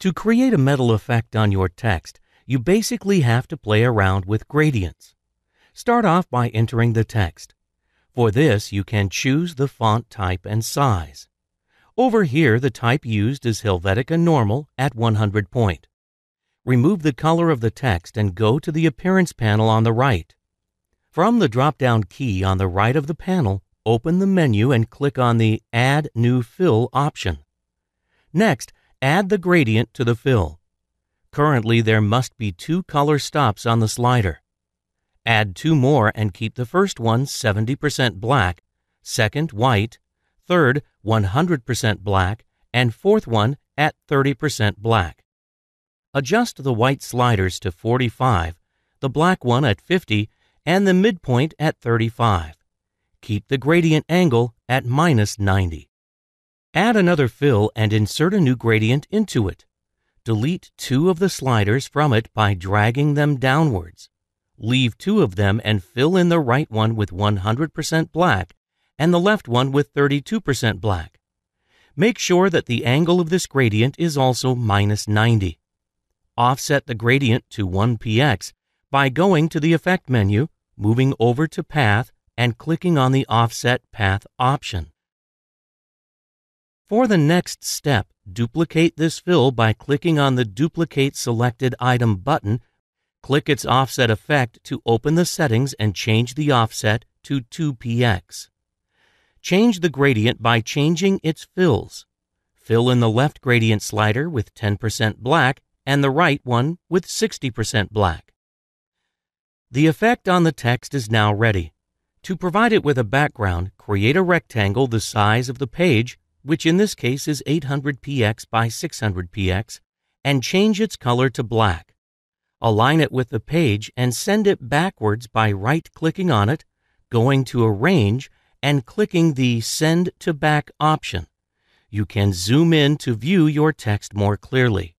To create a metal effect on your text, you basically have to play around with gradients. Start off by entering the text. For this, you can choose the font type and size. Over here, the type used is Helvetica Normal at 100 point. Remove the color of the text and go to the Appearance panel on the right. From the drop-down key on the right of the panel, open the menu and click on the Add New Fill option. Next, add the gradient to the fill. Currently, there must be two color stops on the slider. Add two more and keep the first one 70% black, second white, third 100% black, and fourth one at 30% black. Adjust the white sliders to 45, the black one at 50, and the midpoint at 35. Keep the gradient angle at minus 90. Add another fill and insert a new gradient into it. Delete two of the sliders from it by dragging them downwards. Leave two of them and fill in the right one with 100% black and the left one with 32% black. Make sure that the angle of this gradient is also minus 90. Offset the gradient to 1px by going to the Effect menu, moving over to Path, and clicking on the Offset Path option. For the next step, duplicate this fill by clicking on the Duplicate Selected Item button. Click its offset effect to open the settings and change the offset to 2px. Change the gradient by changing its fills. Fill in the left gradient slider with 10% black and the right one with 60% black. The effect on the text is now ready. To provide it with a background, create a rectangle the size of the page which in this case is 800px by 600px, and change its color to black. Align it with the page and send it backwards by right-clicking on it, going to Arrange, and clicking the Send to Back option. You can zoom in to view your text more clearly.